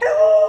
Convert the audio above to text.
Hello!